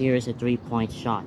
Here is a three-point shot.